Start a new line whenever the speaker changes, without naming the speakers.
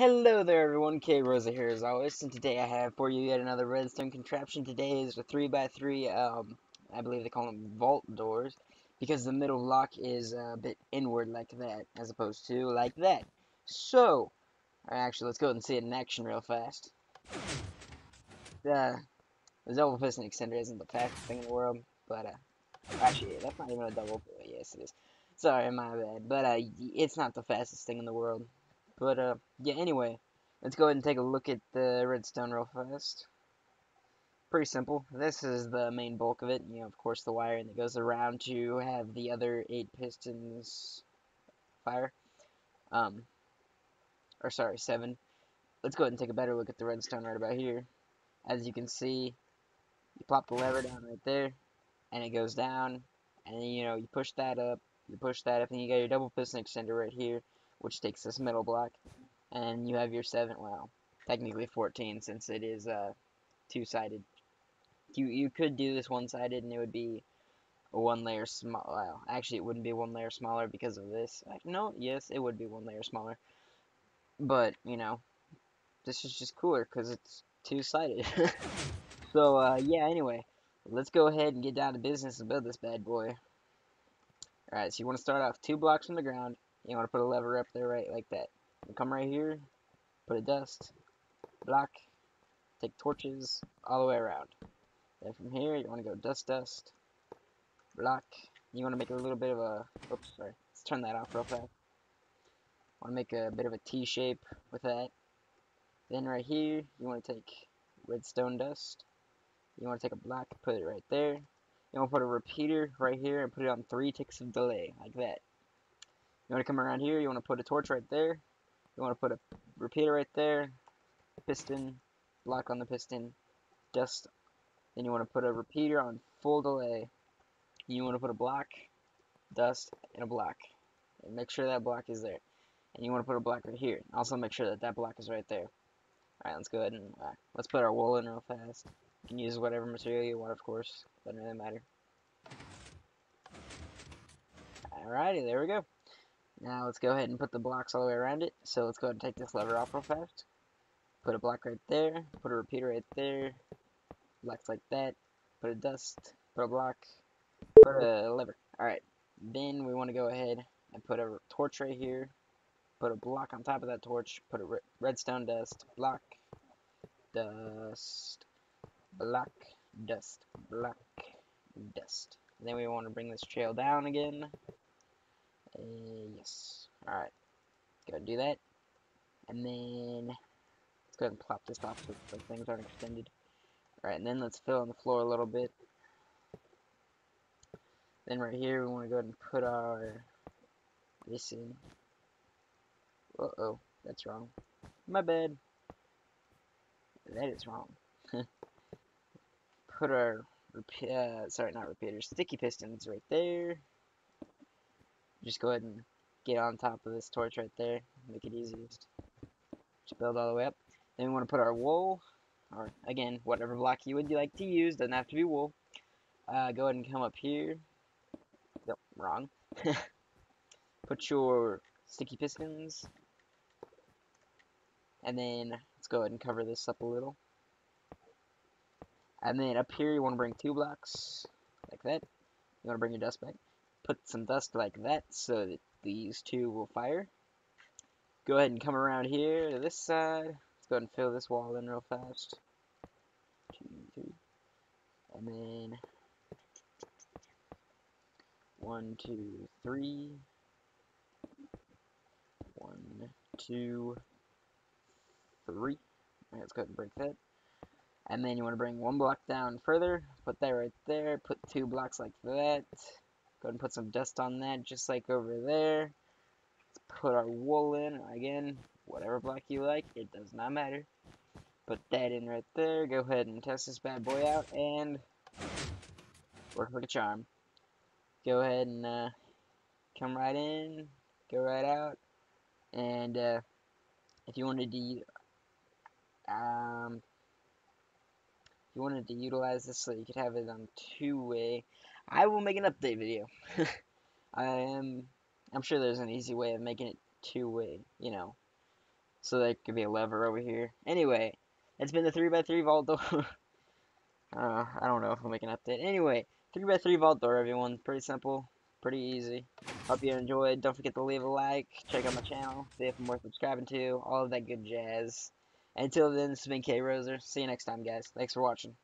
Hello there everyone, Kroseler here as always, and today I have for you yet another redstone contraption. Today is a 3x3, um, I believe they call them vault doors, because the middle lock is a bit inward like that, as opposed to like that. So, actually let's go ahead and see it in action real fast. The, the double piston extender isn't the fastest thing in the world, but, uh, actually that's not even a double, yes it is. Sorry, my bad, but, uh, it's not the fastest thing in the world. But, uh, yeah, anyway, let's go ahead and take a look at the redstone real fast. Pretty simple. This is the main bulk of it. You know, of course, the wiring that goes around to have the other eight pistons fire. Um, or sorry, seven. Let's go ahead and take a better look at the redstone right about here. As you can see, you plop the lever down right there, and it goes down, and you know, you push that up, you push that up, and you got your double piston extender right here which takes this middle block, and you have your 7, well, technically 14 since it is uh, two-sided. You, you could do this one-sided and it would be one layer small. Well, actually, it wouldn't be one layer smaller because of this. No, yes, it would be one layer smaller. But, you know, this is just cooler because it's two-sided. so, uh, yeah, anyway, let's go ahead and get down to business and build this bad boy. Alright, so you want to start off two blocks from the ground, you want to put a lever up there right like that. Come right here, put a dust, block, take torches all the way around. Then from here, you want to go dust, dust, block. You want to make a little bit of a, oops, sorry, let's turn that off real fast. Want to make a bit of a T shape with that. Then right here, you want to take redstone dust. You want to take a block, put it right there. You want to put a repeater right here and put it on three ticks of delay, like that. You want to come around here, you want to put a torch right there. You want to put a repeater right there. Piston, block on the piston, dust. Then you want to put a repeater on full delay. You want to put a block, dust, and a block. And make sure that block is there. And you want to put a block right here. Also make sure that that block is right there. Alright, let's go ahead and uh, let's put our wool in real fast. You can use whatever material you want, of course. Doesn't really matter. Alrighty, there we go. Now let's go ahead and put the blocks all the way around it. So let's go ahead and take this lever off real fast. Put a block right there. Put a repeater right there. Blocks like that. Put a dust. Put a block. Put a lever. Alright. Then we want to go ahead and put a torch right here. Put a block on top of that torch. Put a re redstone dust. Block. Dust. Block. Dust. Block. Dust. then we want to bring this trail down again. Uh, yes. Alright. Go do that. And then let's go ahead and plop this off so the things aren't extended. Alright, and then let's fill in the floor a little bit. Then right here we want to go ahead and put our this in. Uh oh, that's wrong. My bad. That is wrong. put our uh, sorry, not repeaters, sticky pistons right there just go ahead and get on top of this torch right there, make it easiest. Just build all the way up. Then we want to put our wool, or again, whatever block you would like to use, doesn't have to be wool. Uh, go ahead and come up here. Nope, wrong. put your sticky pistons. And then let's go ahead and cover this up a little. And then up here you want to bring two blocks, like that. You want to bring your dust back put some dust like that so that these two will fire. Go ahead and come around here to this side. Let's go ahead and fill this wall in real fast. Two, three. And then one, two, three. One, two, three. Right, let's go ahead and break that. And then you want to bring one block down further. Put that right there. Put two blocks like that. Go ahead and put some dust on that, just like over there. Let's put our wool in, again, whatever block you like, it does not matter. Put that in right there, go ahead and test this bad boy out, and work like a charm. Go ahead and uh, come right in, go right out, and uh, if you wanted to, um, you wanted to utilize this so you could have it on two-way, I will make an update video. I am, I'm sure there's an easy way of making it two-way, you know. So that could be a lever over here. Anyway, it's been the 3x3 vault door. uh, I don't know if I'll make an update. Anyway, 3x3 vault door, everyone. Pretty simple. Pretty easy. Hope you enjoyed. Don't forget to leave a like. Check out my channel. See if I'm worth subscribing to. All of that good jazz. Until then, this has been Kroseler. See you next time, guys. Thanks for watching.